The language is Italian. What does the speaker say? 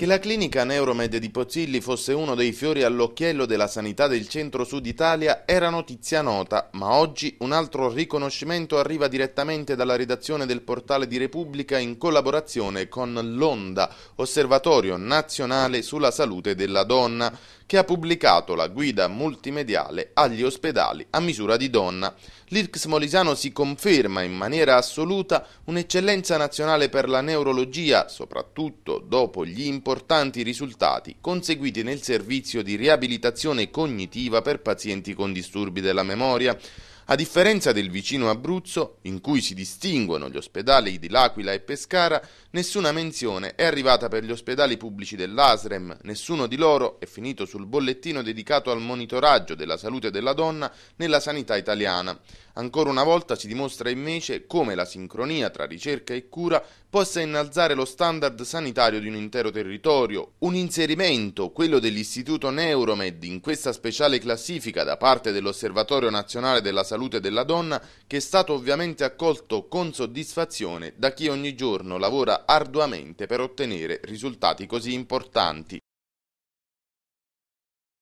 Che la clinica Neuromed di Pozzilli fosse uno dei fiori all'occhiello della sanità del centro-sud Italia era notizia nota, ma oggi un altro riconoscimento arriva direttamente dalla redazione del portale di Repubblica in collaborazione con l'ONDA, Osservatorio Nazionale sulla Salute della Donna, che ha pubblicato la guida multimediale agli ospedali a misura di donna. L'IRCS Molisano si conferma in maniera assoluta un'eccellenza nazionale per la neurologia, soprattutto dopo gli importanti risultati conseguiti nel servizio di riabilitazione cognitiva per pazienti con disturbi della memoria. A differenza del vicino Abruzzo, in cui si distinguono gli ospedali di L'Aquila e Pescara, nessuna menzione è arrivata per gli ospedali pubblici dell'Asrem, nessuno di loro è finito sul bollettino dedicato al monitoraggio della salute della donna nella sanità italiana. Ancora una volta si dimostra invece come la sincronia tra ricerca e cura possa innalzare lo standard sanitario di un intero territorio. Un inserimento, quello dell'Istituto Neuromed, in questa speciale classifica da parte dell'Osservatorio Nazionale della Salute della Donna, che è stato ovviamente accolto con soddisfazione da chi ogni giorno lavora arduamente per ottenere risultati così importanti.